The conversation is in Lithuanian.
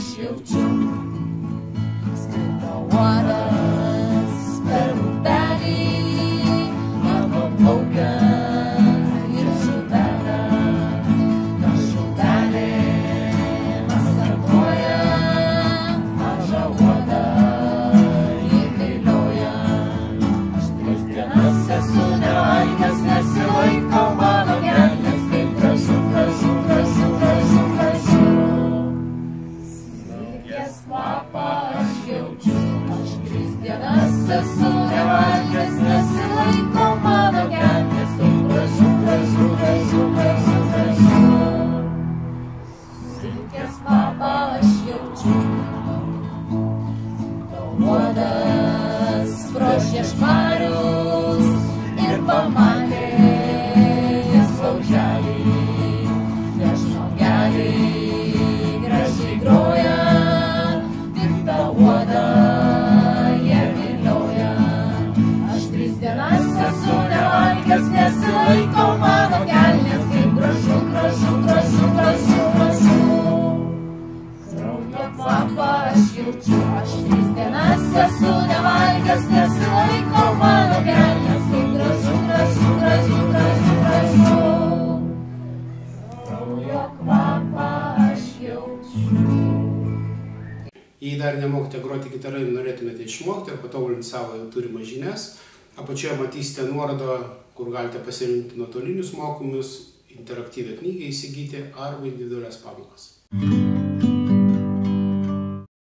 kvapą aš jaučiu, esu nevalgęs, nesilaiko mano kelnes, kaip gražu, gražu, gražu, gražu, gražu. Silkės kvapą aš jaučiu, uodas prošė jaučiu, aš tris dienas esu nevalgęs, nesilaiko mano kelnes, kaip gražu, gražu, gražu, gražu, gražu. Kraujo kvapą aš jaučiu. Jei dar nemokate groti gitarai norėtumėte išmokti ir patobulinti savo jau turimas žinias, apačioje matysite nuorodą, kur galite pasirinkti nuotolinius mokymus, interaktyvę knygą įsigyti arba individualias pamokas.